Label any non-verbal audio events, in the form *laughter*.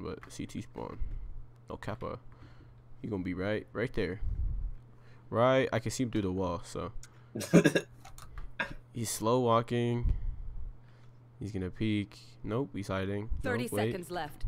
spawn, but CT spawn. No kappa. He gonna be right, right there. Right, I can see him through the wall. So *laughs* he's slow walking. He's gonna peek. Nope, he's hiding. Thirty nope, seconds left.